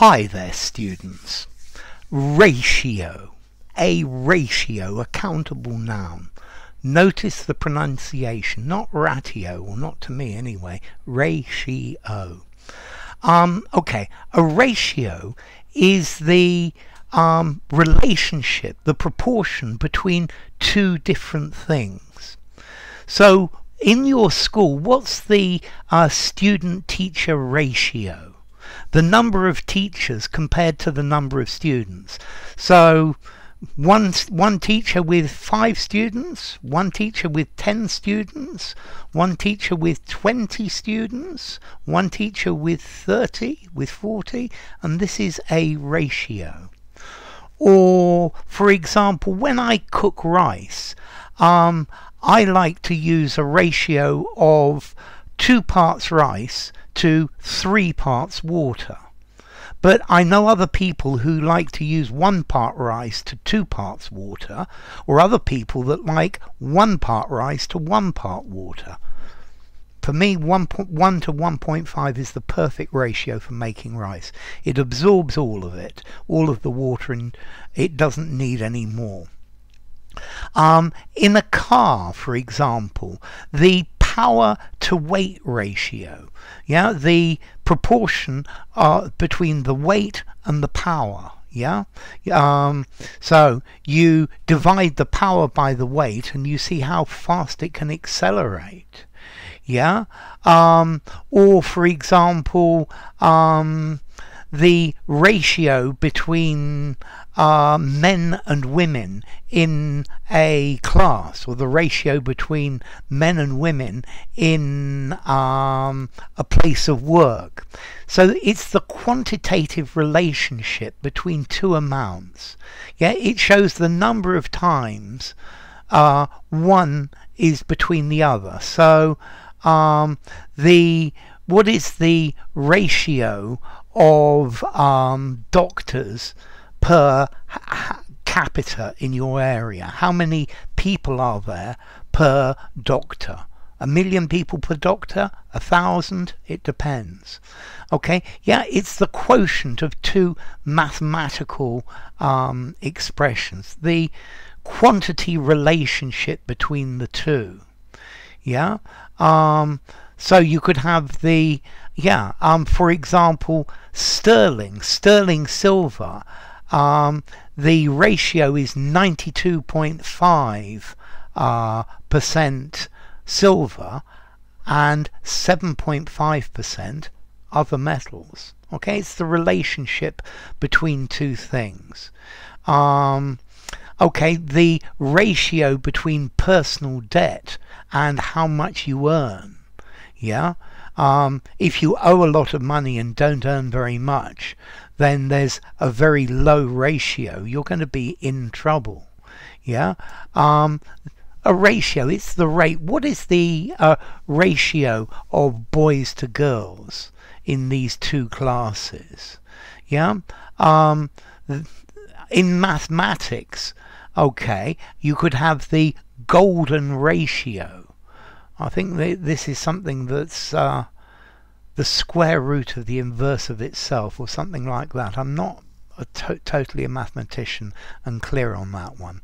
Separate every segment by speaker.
Speaker 1: Hi there, students. Ratio. A ratio, a countable noun. Notice the pronunciation, not ratio, or not to me anyway. Ratio. Um, okay, a ratio is the um, relationship, the proportion between two different things. So, in your school, what's the uh, student-teacher ratio? The number of teachers compared to the number of students. So one, one teacher with five students, one teacher with 10 students, one teacher with 20 students, one teacher with 30, with 40, and this is a ratio. Or, for example, when I cook rice, um, I like to use a ratio of two parts rice to three parts water. But I know other people who like to use one part rice to two parts water, or other people that like one part rice to one part water. For me, 1, 1 to 1.5 is the perfect ratio for making rice. It absorbs all of it, all of the water, and it doesn't need any more. Um, in a car, for example, the power to weight ratio. Yeah, the proportion uh, between the weight and the power. Yeah, um, so you divide the power by the weight, and you see how fast it can accelerate. Yeah, um, or for example, um, the ratio between uh, men and women in a class, or the ratio between men and women in um, a place of work. So it's the quantitative relationship between two amounts. Yeah, it shows the number of times uh, one is between the other. So um, the what is the ratio of um, doctors per capita in your area? How many people are there per doctor? A million people per doctor? A thousand? It depends. Okay, yeah, it's the quotient of two mathematical um, expressions, the quantity relationship between the two. Yeah, um, so you could have the yeah, um, for example, sterling, sterling silver um, the ratio is 92.5 uh, percent silver and 7.5% other metals. Okay, it's the relationship between two things. Um, okay, the ratio between personal debt and how much you earn. Yeah, um, if you owe a lot of money and don't earn very much, then there's a very low ratio. You're going to be in trouble. Yeah. Um, a ratio. It's the rate. What is the uh, ratio of boys to girls in these two classes? Yeah. Um, in mathematics, okay, you could have the golden ratio. I think this is something that's uh, the square root of the inverse of itself or something like that. I'm not a to totally a mathematician and clear on that one.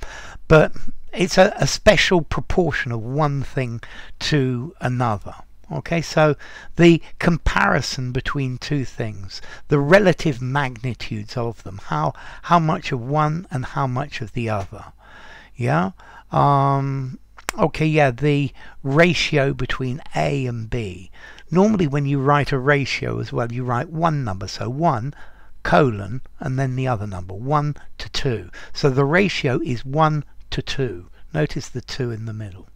Speaker 1: But it's a, a special proportion of one thing to another. Okay, so the comparison between two things, the relative magnitudes of them, how how much of one and how much of the other. Yeah. Um, okay, yeah, the ratio between A and B. Normally when you write a ratio as well, you write one number, so 1 colon and then the other number, 1 to 2. So the ratio is 1 to 2. Notice the 2 in the middle.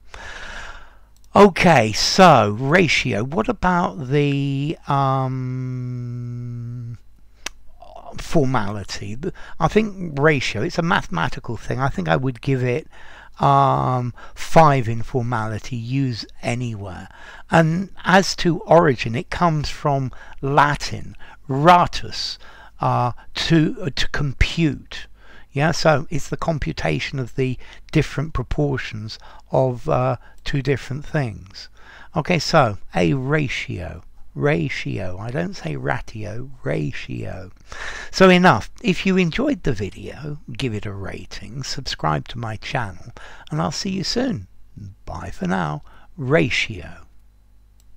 Speaker 1: Okay, so ratio. What about the um, formality? I think ratio, it's a mathematical thing. I think I would give it um, five in formality, use anywhere. And as to origin, it comes from Latin, ratus, uh, to, uh, to compute. Yeah, so it's the computation of the different proportions of uh, two different things. Okay, so a ratio. Ratio. I don't say ratio, ratio. So enough. If you enjoyed the video, give it a rating, subscribe to my channel, and I'll see you soon. Bye for now. Ratio.